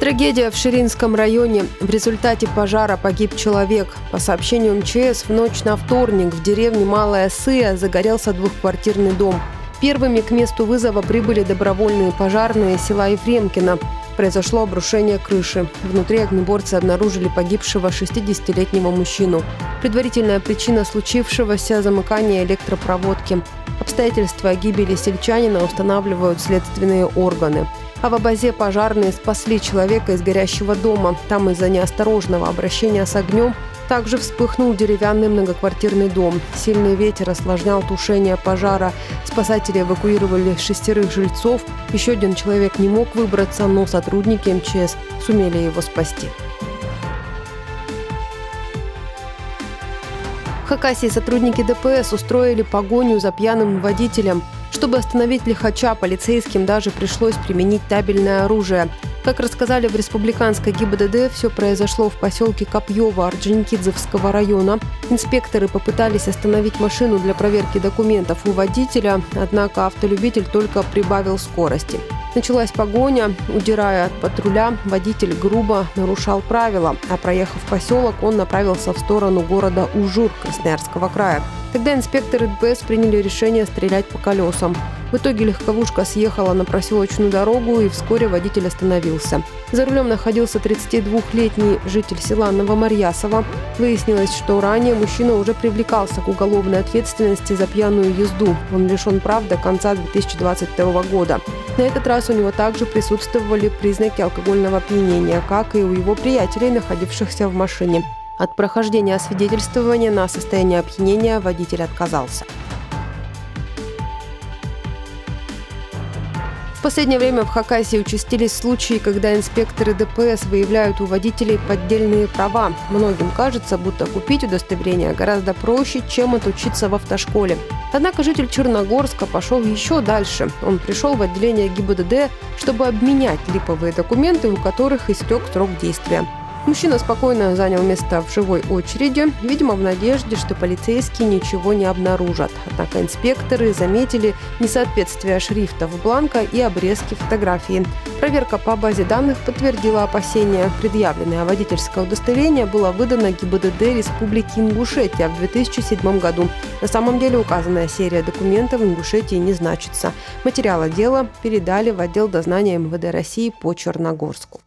Трагедия в Ширинском районе. В результате пожара погиб человек. По сообщению МЧС, в ночь на вторник в деревне Малая Сыя загорелся двухквартирный дом. Первыми к месту вызова прибыли добровольные пожарные села Ефремкино. Произошло обрушение крыши. Внутри огнеборцы обнаружили погибшего 60-летнего мужчину. Предварительная причина случившегося – замыкание электропроводки. Обстоятельства гибели сельчанина устанавливают следственные органы. А в Абазе пожарные спасли человека из горящего дома. Там из-за неосторожного обращения с огнем также вспыхнул деревянный многоквартирный дом. Сильный ветер осложнял тушение пожара. Спасатели эвакуировали шестерых жильцов. Еще один человек не мог выбраться, но сотрудники МЧС сумели его спасти. Хакасии сотрудники ДПС устроили погоню за пьяным водителем – чтобы остановить лихача, полицейским даже пришлось применить табельное оружие. Как рассказали в республиканской ГИБДД, все произошло в поселке Копьево Орджоникидзевского района. Инспекторы попытались остановить машину для проверки документов у водителя, однако автолюбитель только прибавил скорости. Началась погоня. Удирая от патруля, водитель грубо нарушал правила, а проехав поселок, он направился в сторону города Ужур Красноярского края. Тогда инспекторы ДПС приняли решение стрелять по колесам. В итоге легковушка съехала на проселочную дорогу и вскоре водитель остановился. За рулем находился 32-летний житель села Новомарьясово. Выяснилось, что ранее мужчина уже привлекался к уголовной ответственности за пьяную езду. Он лишен прав до конца 2022 года. На этот раз у него также присутствовали признаки алкогольного опьянения, как и у его приятелей, находившихся в машине. От прохождения освидетельствования на состояние опьянения водитель отказался. В последнее время в Хакасии участились случаи, когда инспекторы ДПС выявляют у водителей поддельные права. Многим кажется, будто купить удостоверение гораздо проще, чем отучиться в автошколе. Однако житель Черногорска пошел еще дальше. Он пришел в отделение ГИБДД, чтобы обменять липовые документы, у которых истек срок действия. Мужчина спокойно занял место в живой очереди, видимо, в надежде, что полицейские ничего не обнаружат. Однако инспекторы заметили несоответствие шрифтов бланка и обрезки фотографии. Проверка по базе данных подтвердила опасения. Предъявленное водительское удостоверение было выдано ГИБДД Республики Ингушетия в 2007 году. На самом деле указанная серия документов в Ингушетии не значится. Материалы дела передали в отдел дознания МВД России по Черногорску.